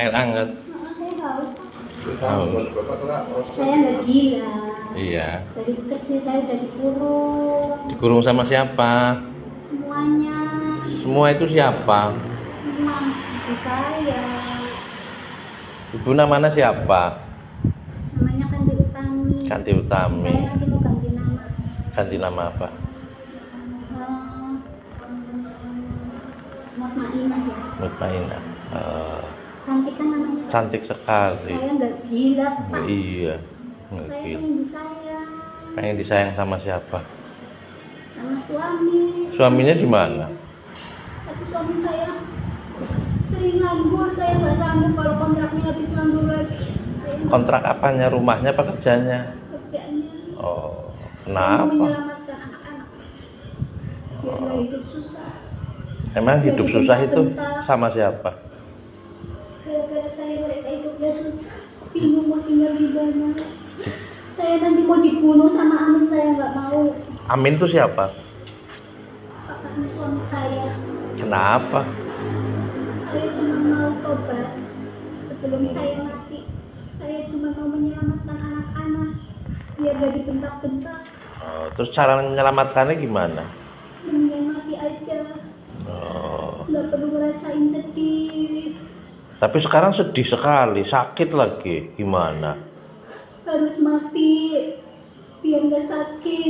Air hangat. Saya haus. Oh. Saya nggak gila. Iya. Dari kecil saya udah dikurung. Dikurung sama siapa? Semuanya. Semua itu siapa? Ibu saya. Ibu namanya siapa? Namanya Kanti Utami. Kanti Utami. Saya nanti mau ganti nama. Ganti nama apa? Eh, Mutmainah ya. Mutmainah. Eh, Cantik kan namanya. cantik sekali. Saya nggak gila Pak. Iya. Nggak Saya gila. pengen disayang Pengen disayang sama siapa? sama suami. Suaminya di mana? Tapi suami saya sering nganggur. Saya nggak sanggup kalau kontraknya habis nganggur lagi. Saya Kontrak apanya? Rumahnya apa kerjanya? kerjanya. Oh, Saya kenapa? menyelamatkan anak-anak. Biar nggak hidup susah. Emang hidup susah itu sama siapa? Saya mereka hidupnya susah. Bingung mau tinggal di mana. Saya nanti mau dibunuh sama Amin saya nggak mau. Amin itu siapa? Kakaknya suami saya. Kenapa? Saya cuma mau tobat sebelum saya mati. Saya cuma mau menyelamatkan anak-anak biar gak dibentak-bentak. Oh, terus cara menyelamatkannya gimana? Mendingan mati aja. Oh, Nggak perlu ngerasain sedih. Tapi sekarang sedih sekali, sakit lagi. Gimana? Harus mati biar nggak sakit.